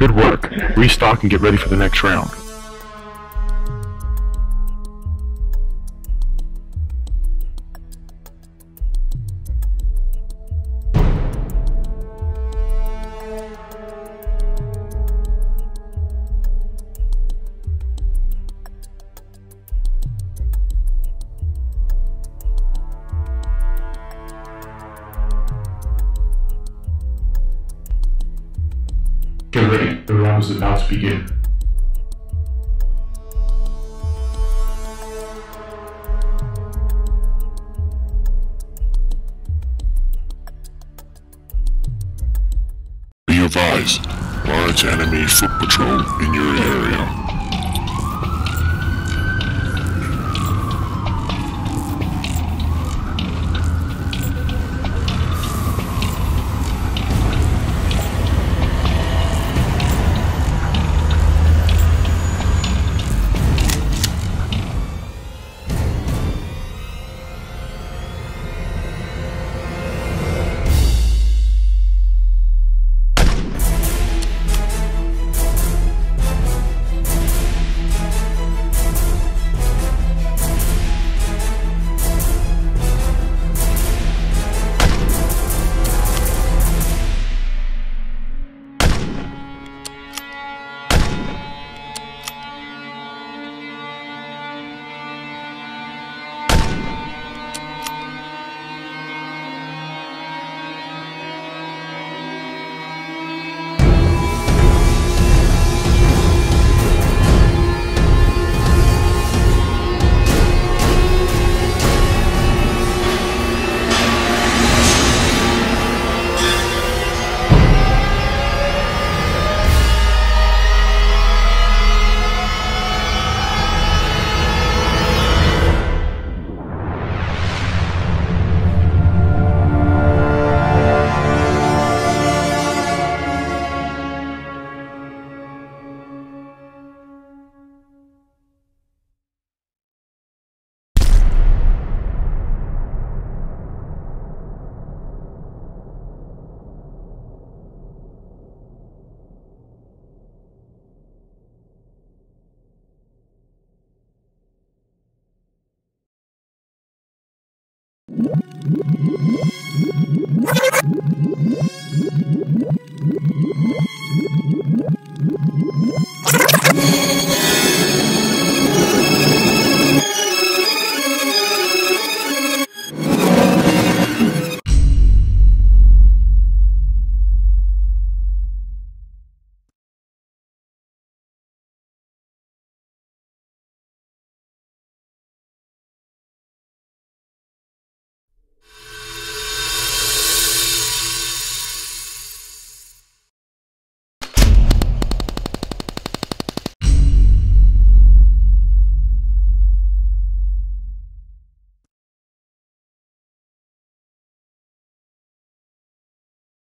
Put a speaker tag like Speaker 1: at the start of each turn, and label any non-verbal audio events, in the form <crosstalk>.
Speaker 1: Good work. Restock and get ready for the next round. Get ready. The round is about to begin.
Speaker 2: Be advised, large enemy foot patrol in your area. Woo! <laughs>